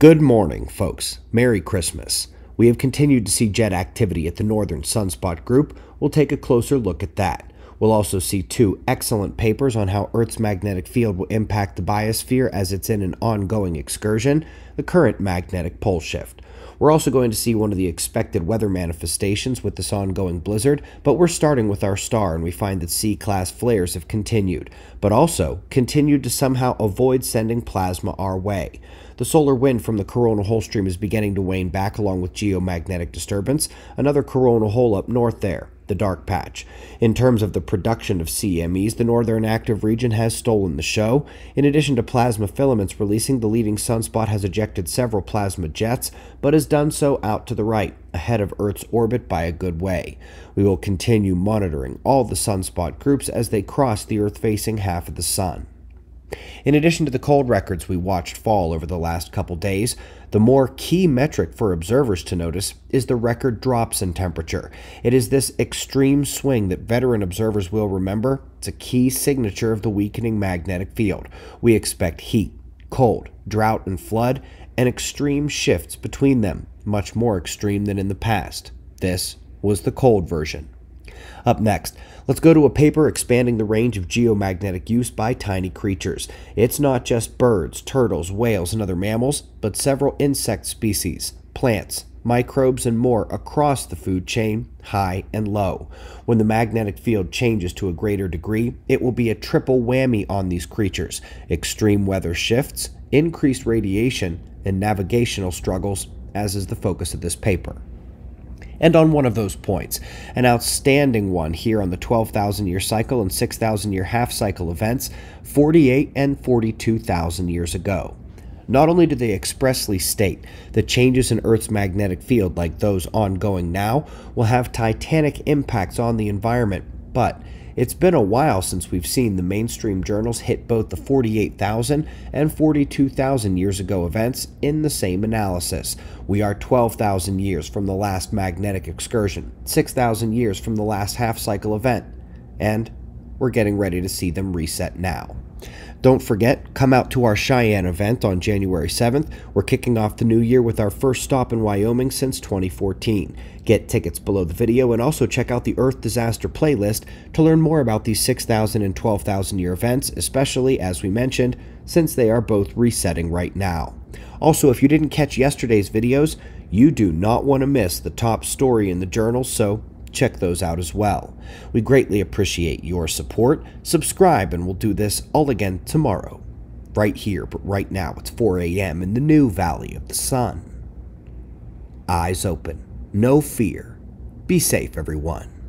Good morning, folks. Merry Christmas. We have continued to see jet activity at the Northern Sunspot Group. We'll take a closer look at that. We'll also see two excellent papers on how Earth's magnetic field will impact the biosphere as it's in an ongoing excursion, the current magnetic pole shift. We're also going to see one of the expected weather manifestations with this ongoing blizzard, but we're starting with our star and we find that C class flares have continued, but also continued to somehow avoid sending plasma our way. The solar wind from the coronal hole stream is beginning to wane back along with geomagnetic disturbance, another coronal hole up north there the dark patch. In terms of the production of CMEs, the northern active region has stolen the show. In addition to plasma filaments releasing, the leading sunspot has ejected several plasma jets, but has done so out to the right, ahead of Earth's orbit by a good way. We will continue monitoring all the sunspot groups as they cross the Earth facing half of the sun. In addition to the cold records we watched fall over the last couple days, the more key metric for observers to notice is the record drops in temperature. It is this extreme swing that veteran observers will remember. It's a key signature of the weakening magnetic field. We expect heat, cold, drought, and flood, and extreme shifts between them, much more extreme than in the past. This was the cold version. Up next, let's go to a paper expanding the range of geomagnetic use by tiny creatures. It's not just birds, turtles, whales, and other mammals, but several insect species, plants, microbes, and more across the food chain, high and low. When the magnetic field changes to a greater degree, it will be a triple whammy on these creatures extreme weather shifts, increased radiation, and navigational struggles, as is the focus of this paper and on one of those points. An outstanding one here on the 12,000 year cycle and 6,000 year half cycle events 48 and 42,000 years ago. Not only do they expressly state that changes in Earth's magnetic field, like those ongoing now, will have titanic impacts on the environment, but it's been a while since we've seen the mainstream journals hit both the 48,000 and 42,000 years ago events in the same analysis. We are 12,000 years from the last magnetic excursion, 6,000 years from the last half cycle event, and we're getting ready to see them reset now. Don't forget, come out to our Cheyenne event on January 7th. We're kicking off the new year with our first stop in Wyoming since 2014. Get tickets below the video and also check out the Earth Disaster playlist to learn more about these 6,000 and 12,000 year events, especially, as we mentioned, since they are both resetting right now. Also, if you didn't catch yesterday's videos, you do not want to miss the top story in the journal, so check those out as well. We greatly appreciate your support. Subscribe, and we'll do this all again tomorrow. Right here, but right now it's 4 a.m. in the new Valley of the Sun. Eyes open, no fear. Be safe, everyone.